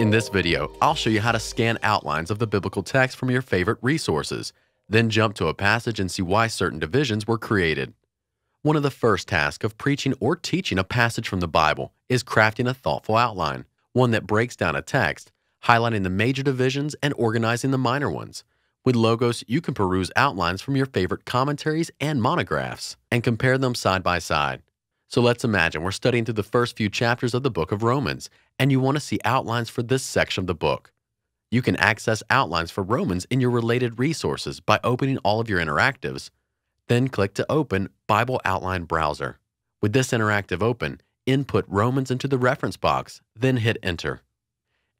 In this video, I'll show you how to scan outlines of the biblical text from your favorite resources, then jump to a passage and see why certain divisions were created. One of the first tasks of preaching or teaching a passage from the Bible is crafting a thoughtful outline, one that breaks down a text, highlighting the major divisions and organizing the minor ones. With Logos, you can peruse outlines from your favorite commentaries and monographs and compare them side by side. So let's imagine we're studying through the first few chapters of the book of Romans, and you want to see outlines for this section of the book. You can access outlines for Romans in your related resources by opening all of your interactives. Then click to open Bible Outline Browser. With this interactive open, input Romans into the reference box, then hit Enter.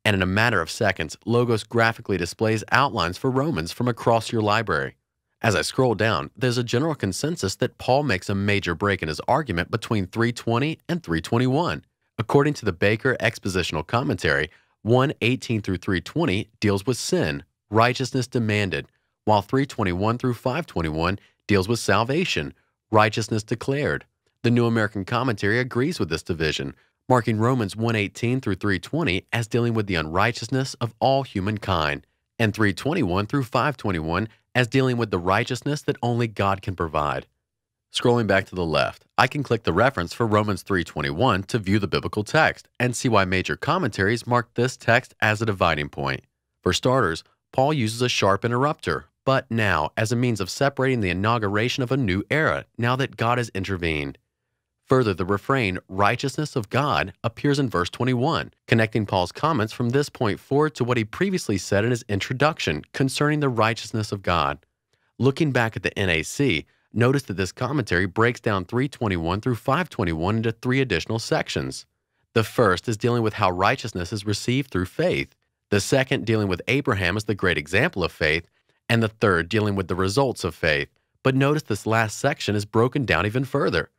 And in a matter of seconds, Logos graphically displays outlines for Romans from across your library. As I scroll down, there's a general consensus that Paul makes a major break in his argument between 320 and 321. According to the Baker Expositional Commentary, 118 through 320 deals with sin, righteousness demanded, while 321 through 521 deals with salvation, righteousness declared. The New American Commentary agrees with this division, marking Romans 118 through 320 as dealing with the unrighteousness of all humankind, and 321 through 521 as dealing with the righteousness that only God can provide. Scrolling back to the left, I can click the reference for Romans 3:21 to view the biblical text and see why major commentaries mark this text as a dividing point. For starters, Paul uses a sharp interrupter, but now as a means of separating the inauguration of a new era now that God has intervened. Further, the refrain, righteousness of God, appears in verse 21, connecting Paul's comments from this point forward to what he previously said in his introduction concerning the righteousness of God. Looking back at the NAC, notice that this commentary breaks down 321 through 521 into three additional sections. The first is dealing with how righteousness is received through faith, the second dealing with Abraham as the great example of faith, and the third dealing with the results of faith. But notice this last section is broken down even further.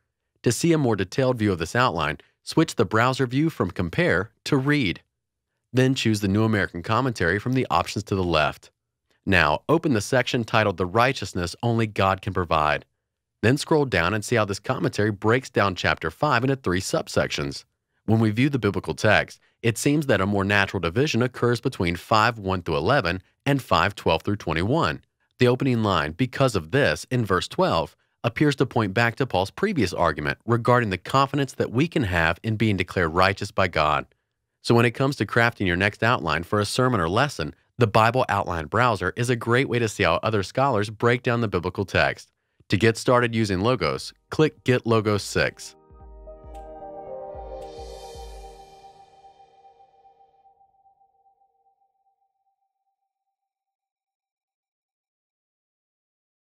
To see a more detailed view of this outline, switch the browser view from Compare to Read. Then choose the New American Commentary from the options to the left. Now, open the section titled The Righteousness Only God Can Provide. Then scroll down and see how this commentary breaks down chapter 5 into three subsections. When we view the biblical text, it seems that a more natural division occurs between 5 1 through 11 and 5 12 through 21. The opening line, because of this, in verse 12, appears to point back to Paul's previous argument regarding the confidence that we can have in being declared righteous by God. So, when it comes to crafting your next outline for a sermon or lesson, the Bible Outline Browser is a great way to see how other scholars break down the biblical text. To get started using Logos, click Get Logos 6.